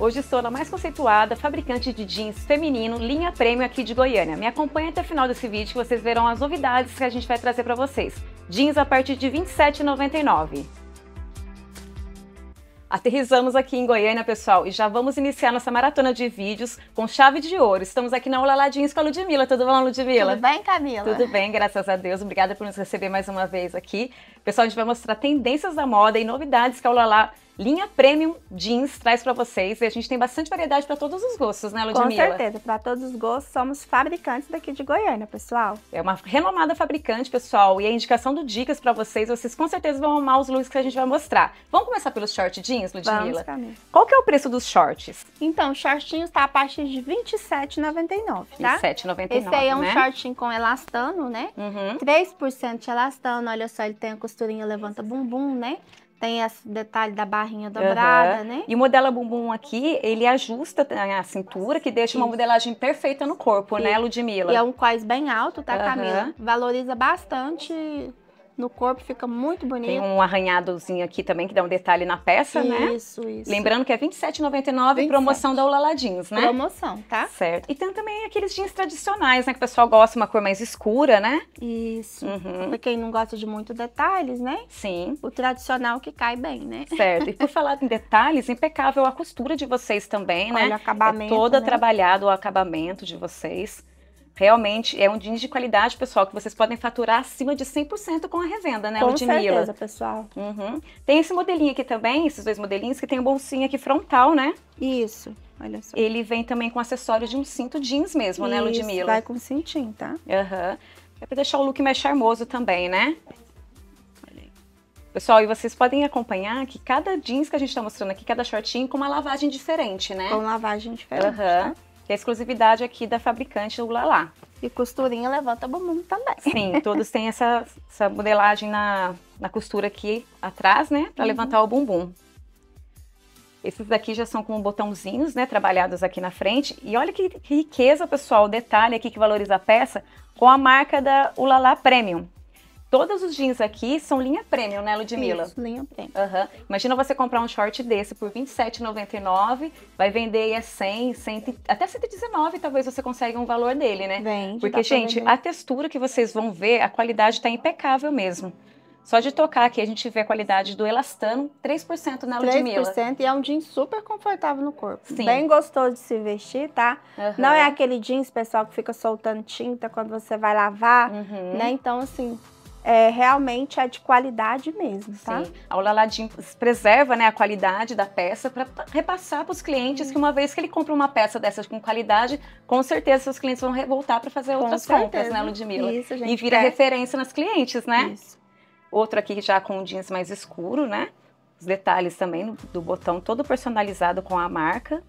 Hoje estou na mais conceituada fabricante de jeans feminino, linha premium aqui de Goiânia. Me acompanhe até o final desse vídeo que vocês verão as novidades que a gente vai trazer para vocês. Jeans a partir de R$ 27,99. Aterrizamos aqui em Goiânia, pessoal, e já vamos iniciar nossa maratona de vídeos com chave de ouro. Estamos aqui na Olá Jeans com a Ludmilla. Tudo bom, Ludmilla? Tudo bem, Camila? Tudo bem, graças a Deus. Obrigada por nos receber mais uma vez aqui. Pessoal, a gente vai mostrar tendências da moda e novidades que a Olá linha premium jeans traz para vocês. E a gente tem bastante variedade para todos os gostos, né, Ludmilla? Com certeza, para todos os gostos. Somos fabricantes daqui de Goiânia, pessoal. É uma renomada fabricante, pessoal. E a indicação do dicas para vocês, vocês com certeza vão amar os looks que a gente vai mostrar. Vamos começar pelos short jeans, Ludmilla? Vamos, Camila. Qual que é o preço dos shorts? Então, shortinho está a partir de R$ 27,99, tá? R$ 27,99, Esse aí é um né? shortinho com elastano, né? Uhum. 3% de elastano, olha só, ele tem a costurinha levanta bumbum, né? Tem esse detalhe da barrinha dobrada, Uhum. né? E o modela bumbum aqui, ele ajusta a cintura, que deixa uma Isso. modelagem perfeita no corpo, né, Isso. Ludmilla? E é um quais bem alto, tá. Camila? Valoriza bastante no corpo, fica muito bonito. Tem um arranhadozinho aqui também, que dá um detalhe na peça, né? Isso, isso. Lembrando que é R$ 27,99 27. promoção da Ulala Jeans, né? Promoção, tá? Certo. E tem também aqueles jeans tradicionais, né? Que o pessoal gosta, uma cor mais escura, né? Isso. Uhum. Pra quem não gosta de muito detalhes, né? Sim. O tradicional que cai bem, né? Certo. E por falar em detalhes, impecável a costura de vocês também, né? Olha acabamento, É toda né? trabalhado o acabamento de vocês. Realmente é um jeans de qualidade, pessoal, que vocês podem faturar acima de 100% com a revenda, né, Com Ludmilla? certeza, pessoal. Uhum. Tem esse modelinho aqui também, esses dois modelinhos, que tem um bolsinho aqui frontal, né? Isso. Olha só. Ele vem também com acessório de um cinto jeans mesmo, né, Isso, Ludmilla? Vai com cintinho, tá? Aham. É pra deixar o look mais charmoso também, né? Pessoal, e vocês podem acompanhar que cada jeans que a gente tá mostrando aqui, cada shortinho, com uma lavagem diferente, né? Com lavagem diferente, Aham. tá? Que é a exclusividade aqui da fabricante Ulalá. E costurinha levanta bumbum também. Sim, todos têm essa, essa modelagem na, na costura aqui atrás, né? Pra Uhum. levantar o bumbum. Esses daqui já são com botãozinhos, né? Trabalhados aqui na frente. E olha que, que riqueza, pessoal. O detalhe aqui que valoriza a peça com a marca da Ulala Premium. Todos os jeans aqui são linha premium, né, Ludmilla? Isso, linha preta. Aham. Imagina você comprar um short desse por R$ 27,99, vai vender aí a 100, 100, até 119 talvez você consiga um valor dele, né? Vende, Porque, gente, a textura que vocês vão ver, a qualidade está impecável mesmo. Só de tocar aqui a gente vê a qualidade do elastano, 3% na Ludmilla. 3% e é um jeans super confortável no corpo. Sim. Bem gostoso de se vestir, tá? Aham. Não é aquele jeans, pessoal, que fica soltando tinta quando você vai lavar, Uhum. né? Então, assim, é, realmente é de qualidade mesmo, tá? Sim. A Olala Jeans preserva né, a qualidade da peça para repassar para os clientes que uma vez que ele compra uma peça dessas com qualidade, com certeza seus clientes vão voltar para fazer Com outras compras, né, Ludmilla? Isso, gente. E vira quer. referência nas clientes, né? Isso. Outro aqui já com jeans mais escuro, né? Os detalhes também do botão todo personalizado com a marca.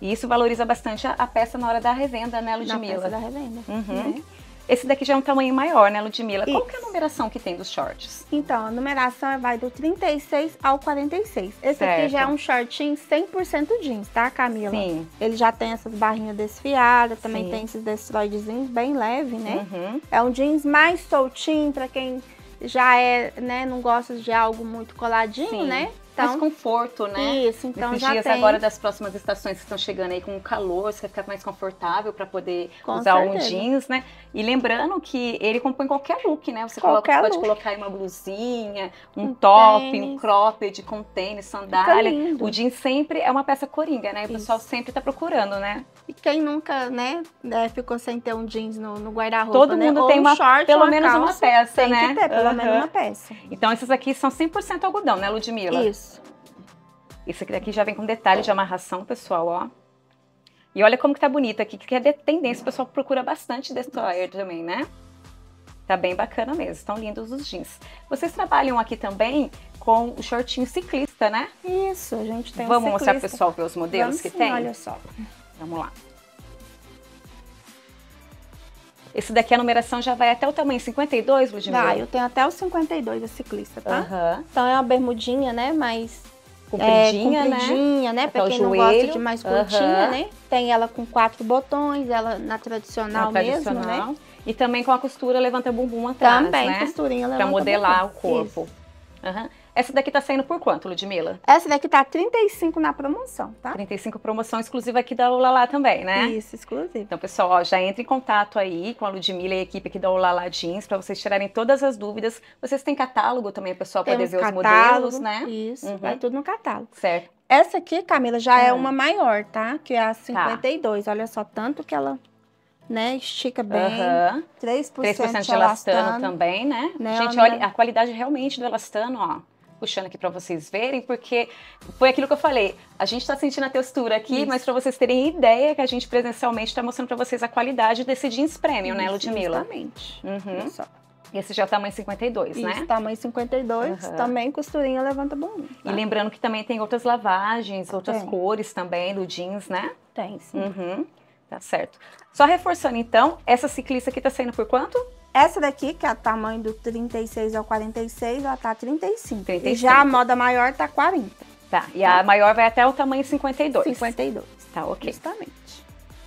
E isso valoriza bastante a, a peça na hora da revenda, né, Na Ludmilla? peça da revenda. Uhum. né? Esse daqui já é um tamanho maior, né, Ludmilla? Qual Isso. que é a numeração que tem dos shorts? Então, a numeração vai do 36 ao 46. Esse Certo. aqui já é um shortinho 100% jeans, tá, Camila? Sim. Ele já tem essas barrinhas desfiadas, também Sim. tem esses destroidezinhos bem leve, né? Uhum. É um jeans mais soltinho pra quem já é, né, não gosta de algo muito coladinho, Sim. né? Mais Então, conforto, né? isso, então Nesses já dias tem. agora das próximas estações que estão chegando aí com o calor, você vai ficar mais confortável para poder Com usar um certeza. jeans, né? E lembrando que ele compõe qualquer look, né? Você coloca, pode look. colocar aí uma blusinha, um, Um top, um tênis. cropped com tênis, sandália. O jeans sempre é uma peça coringa, né? E o pessoal sempre tá procurando, né? E quem nunca, né, né, ficou sem ter um jeans no, no guarda-roupa, Todo né? mundo Ou tem um uma- short, pelo uma menos uma calça, peça, tem né? que ter pelo Aham. menos uma peça. Então esses aqui são 100% algodão, né, Ludmilla? Isso. Esse aqui daqui já vem com detalhe de amarração, pessoal, ó. E olha como que tá bonito aqui, que é de tendência, o pessoal procura bastante destroyer também, né? Tá bem bacana mesmo, estão lindos os jeans. Vocês trabalham aqui também com o shortinho ciclista, né? Isso, a gente tem um Vamos mostrar pro pessoal ver os modelos Vamos que sim, tem? Olha só. Vamos lá. Esse daqui a numeração já vai até o tamanho 52, Ludmilla? Vai, eu tenho até o 52 da ciclista, tá? Aham. Então é uma bermudinha, né, mais Compridinha, é, né? compridinha, né? Até Pra o quem não gosta de mais curtinha, Aham. né? Tem ela com quatro botões, ela na tradicional, Na mesmo, tradicional. né? E também com a costura levanta bumbum atrás, Também né? costurinha Pra levanta modelar o bumbum. corpo. Isso. Aham. Essa daqui tá saindo por quanto, Ludmilla? Essa daqui tá 35 na promoção, tá? 35 promoção exclusiva aqui da Olala também, né? Isso, exclusivo. Então, pessoal, ó, já entra em contato aí com a Ludmilla e a equipe aqui da Olala Jeans para vocês tirarem todas as dúvidas. Vocês têm catálogo também, pessoal, para ver os modelos, né? Isso, Uhum. vai tudo no catálogo. Certo. Essa aqui, Camila, já é Ah. uma maior, tá? Que é a 52. Olha só, tanto que ela, né, estica bem. Aham. 3%, 3% de elastano elastano. também, né? Né, Gente, olha a qualidade realmente do elastano, ó. Puxando aqui para vocês verem, porque foi aquilo que eu falei. A gente tá sentindo a textura aqui, Isso. mas para vocês terem ideia que a gente presencialmente tá mostrando para vocês a qualidade desse jeans premium, né, Isso, Ludmilla? Justamente. Uhum. Esse já é o tamanho 52, Isso, né? tamanho 52, Aham. também costurinha levanta bom. E lembrando que também tem outras lavagens, outras Tem. cores também do jeans, né? Tem, sim. Uhum. Tá certo. Só reforçando então, essa ciclista aqui tá saindo por quanto? Essa daqui, que é o tamanho do 36 ao 46, ela tá 35. 35. E já a moda maior tá 40. Tá. E a maior vai até o tamanho 52. 52. Tá, ok. Justamente.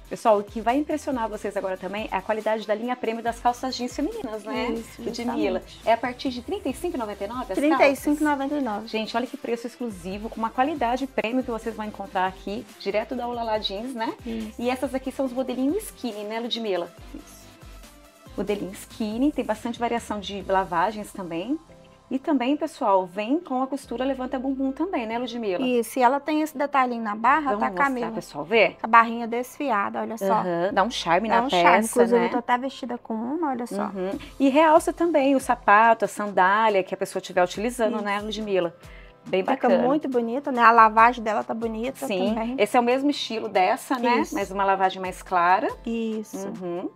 Pessoal, o que vai impressionar vocês agora também é a qualidade da linha prêmio das calças jeans femininas, né? Isso, Ludmilla. É a partir de R$ 35,99 as calças? 35,99. Gente, olha que preço exclusivo, com uma qualidade prêmio que vocês vão encontrar aqui, direto da Olala Jeans, né? Isso. E essas aqui são os modelinhos skinny, né, Ludmilla? Isso. Modelinho skinny, tem bastante variação de lavagens também. E também, pessoal, vem com a costura levanta bumbum também, né, Ludmilla? Isso, e ela tem esse detalhinho na barra, Vamos tá, mostrar, Camila? pessoal, ver? A barrinha desfiada, olha só. Aham, Dá um charme É na um peça, charme. Inclusive, né? eu tô até vestida com uma, olha só. Uhum. E realça também o sapato, a sandália que a pessoa estiver utilizando, Isso. né, Ludmilla? Bem Fica bacana. muito bonita, né? A lavagem dela tá bonita Sim, também. esse é o mesmo estilo dessa, né? Isso. Mas uma lavagem mais clara. Isso. Uhum.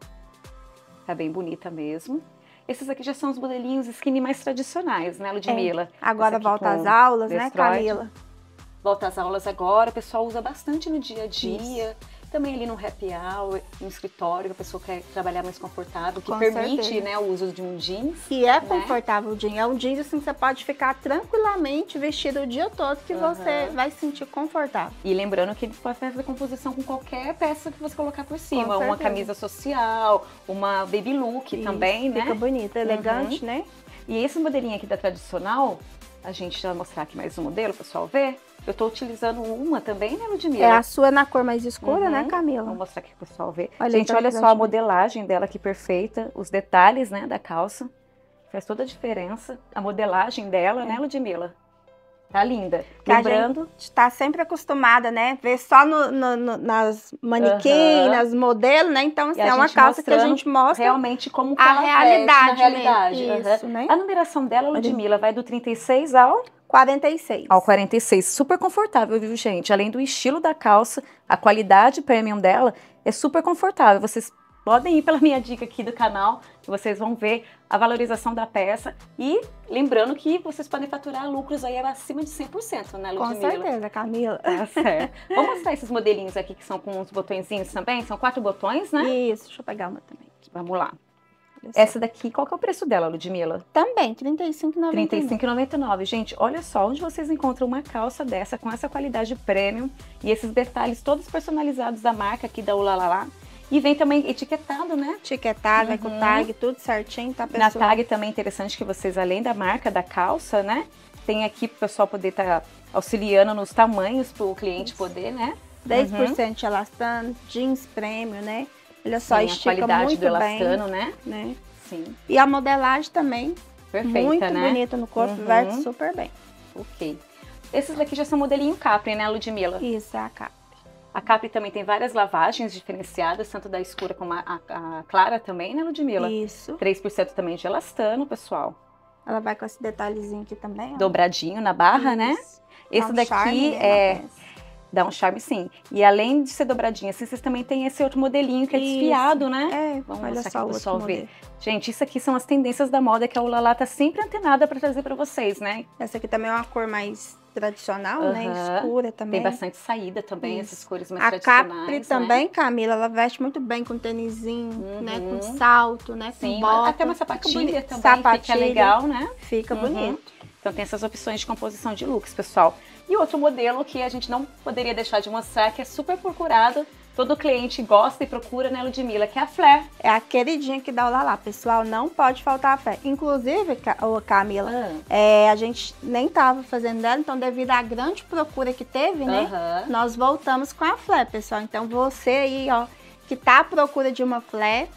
Tá bem bonita mesmo. Esses aqui já são os modelinhos skinny mais tradicionais, né, Ludmilla? Agora aqui volta às aulas, né. Camila? Volta às aulas agora, o pessoal usa bastante no dia a dia. Também ali no happy hour, no escritório, que a pessoa quer trabalhar mais confortável, que Com permite certeza. né, o uso de um jeans. E é confortável o jeans. É um jeans assim que você pode ficar tranquilamente vestido o dia todo que Aham. você vai se sentir confortável. E lembrando que ele pode fazer composição com qualquer peça que você colocar por cima. Uma camisa social, uma baby look Isso, também, né? Fica bonito, elegante, né? E esse modelinho aqui da tradicional, a gente vai mostrar aqui mais um modelo, pessoal ver. Eu tô utilizando uma também, né, Ludmilla? É a sua na cor mais escura, Uhum. né, Vou Camila? mostrar aqui pro pessoal ver. Olha, gente, então, olha só a modelagem dela aqui perfeita, os detalhes, né, da calça. Faz toda a diferença. A modelagem dela, É. né, Ludmilla? Tá linda. Que a Lembrando, Está sempre acostumada, né? Ver só no, no- no- nas manequins, Aham. nas modelos, né? Então, assim, é uma gente calça que a gente mostra realmente como que a realidade, na realidade. Aham. Isso, né? A numeração dela, Ludmilla, vai do 36 ao 46. Ao 46, super confortável, viu, gente? Além do estilo da calça, a qualidade premium dela é super confortável. Vocês podem ir pela minha dica aqui do canal, que vocês vão ver a valorização da peça. E lembrando que vocês podem faturar lucros aí acima de 100%, né, Com Ludmilla? certeza, Camila. Tá certo. Vamos mostrar esses modelinhos aqui que são com uns botõezinhos também? São quatro botões, né? Isso, deixa eu pegar uma também. Vamos lá. Essa daqui, qual que é o preço dela, Ludmilla? Também, R$ 35,99. R$ 35,99. Gente, olha só onde vocês encontram uma calça dessa com essa qualidade premium e esses detalhes todos personalizados da marca aqui da Ulalala. E vem também etiquetado, né? Etiquetado, com Uhum. o tag, tudo certinho, tá, Na pessoal? tag também é interessante que vocês, além da marca da calça, né? Tem aqui pro pessoal poder estar auxiliando nos tamanhos para o cliente Isso. poder, né? 10% de elastano, jeans premium, né? Olha só, Sim, a estica qualidade muito do elastano, bem, né? né? Sim, E a modelagem também, perfeita, muito né? bonita no corpo, Uhum. super bem. Ok. Esses daqui já são modelinho Capri, né, Ludmilla? Isso, é a capa. A Capri também tem várias lavagens diferenciadas, tanto da escura como a, a- a clara também, né, Ludmilla? Isso. 3% também de elastano, pessoal. Ela vai com esse detalhezinho aqui também, ó. Dobradinho na barra, né? Isso. Esse Dá um daqui charme, né, é. Dá um charme sim. E além de ser dobradinho assim, vocês também tem esse outro modelinho que é Isso. desfiado, né? É, Vamos olha só aqui o pessoal ver. Gente, isso aqui são as tendências da moda que a Ulala tá sempre antenada para trazer para vocês, né? Essa aqui também é uma cor mais tradicional, né? Aham. Escura também. Tem bastante saída também, Isso. essas cores mais A tradicionais. Capri né? também, Camila, ela veste muito bem com tênisinho, né? Uhum. Com salto, né? Com Sim, bota. até uma sapatilha bonita. também, Sapatilha. fica legal, né? Fica Uhum. bonito. Então tem essas opções de composição de looks, pessoal. E outro modelo que a gente não poderia deixar de mostrar, que é super procurado todo cliente gosta e procura, né, Ludmilla, que é a Flé. É a queridinha que dá o lá, pessoal, não pode faltar a Flé. Inclusive, ô Camila, Ah. é, a gente nem tava fazendo dela, então devido à grande procura que teve, né, nós voltamos com a Flé, pessoal. Então você aí, ó, que tá à procura de uma Flé,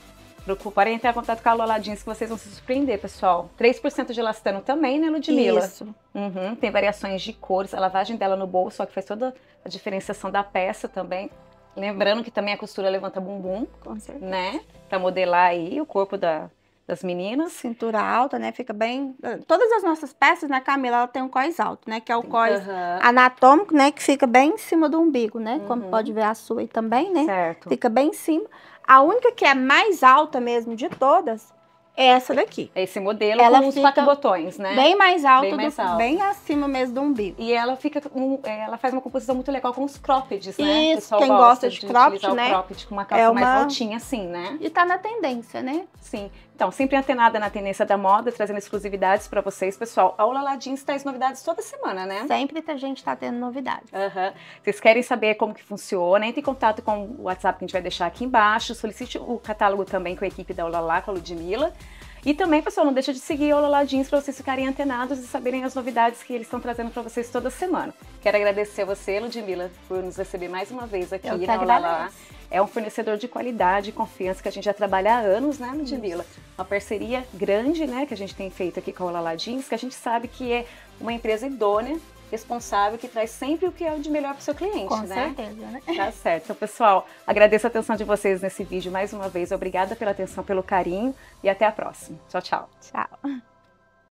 Procure- Podem entrar em contato com a Lola Jeans que vocês vão se surpreender, pessoal. 3% de elastano também, né, Ludmilla? isso. Uhum, tem variações de cores, a lavagem dela no bolso, só que faz toda a diferenciação da peça também. Lembrando que também a costura levanta bumbum, Com certeza. né? Pra modelar aí o corpo da- das meninas. Cintura alta, né? Fica bem. Todas as nossas peças, né, Camila, ela tem um cós alto, né? Que é o cós Aham, anatômico, né? Que fica bem em cima do umbigo, né? Como Uhum. pode ver a sua aí também, né? Certo. Fica bem em cima. A única que é mais alta mesmo de todas é essa daqui. Esse modelo Ela com os quatro botões, né? Bem mais alta, Bem mais do, alta. bem acima mesmo do umbigo. E ela fica com, é, ela faz uma composição muito legal com os croppeds, né? Isso, quem gosta de cropped, utilizar né? O cropped com uma calça É mais uma- altinha, assim, né? E tá na tendência, né? Sim. Então, sempre antenada na tendência da moda, trazendo exclusividades pra vocês, pessoal. A Olala Jeans traz novidades toda semana, né? Sempre a gente tá tendo novidades. Aham. Vocês querem saber como que funciona? Entre em contato com o WhatsApp que a gente vai deixar aqui embaixo. Solicite o catálogo também com a equipe da Olala, com a Ludmilla. E também, pessoal, não deixa de seguir a Olala Jeans para vocês ficarem antenados e saberem as novidades que eles estão trazendo para vocês toda semana. Quero agradecer a você, Ludmilla, por nos receber mais uma vez aqui Eu na Olala. É um fornecedor de qualidade e confiança que a gente já trabalha há anos, né, Ludmilla? Uma parceria grande, né, que a gente tem feito aqui com a Olala Jeans, que a gente sabe que é uma empresa idônea, responsável, que traz sempre o que é de melhor para o seu cliente, Com né? certeza, né? Tá certo. Então, pessoal, agradeço a atenção de vocês nesse vídeo mais uma vez. Obrigada pela atenção, pelo carinho e até a próxima. Tchau, tchau. Tchau.